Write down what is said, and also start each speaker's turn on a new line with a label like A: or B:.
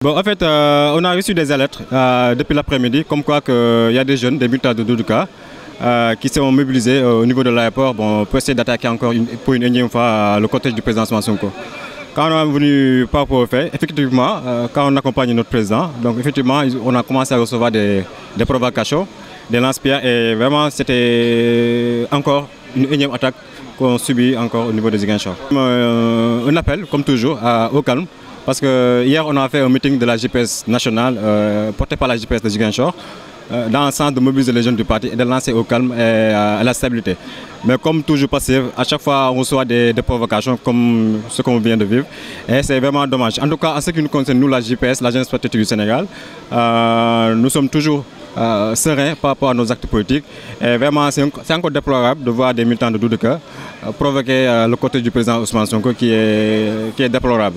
A: Bon, en fait, euh, on a reçu des alertes euh, depuis l'après-midi, comme quoi il y a des jeunes, des militants de Doudouka, euh, qui sont mobilisés au niveau de l'aéroport bon, pour essayer d'attaquer encore pour une énième fois le cortège du président Sonko. Quand on est venu par au fait, effectivement, quand on accompagne notre président, donc effectivement, on a commencé à recevoir des, provocations, des lance-pierres, et vraiment, c'était encore une énième attaque qu'on subit encore au niveau des Ziguinchor. un appel, comme toujours, au calme, parce que hier, on a fait un meeting de la GPS nationale, euh, porté par la GPS de Giguinchor, euh, dans le sens de mobiliser les jeunes du parti et de lancer au calme et à la stabilité. Mais comme toujours passé, à chaque fois, on reçoit des, provocations comme ce qu'on vient de vivre. Et c'est vraiment dommage. En tout cas, en ce qui nous concerne, nous, la GPS, l'Agence stratégique du Sénégal, euh, nous sommes toujours sereins par rapport à nos actes politiques. Et vraiment, c'est encore déplorable de voir des militants de Doudeka provoquer le côté du président Ousmane Sonko qui est, qui est déplorable.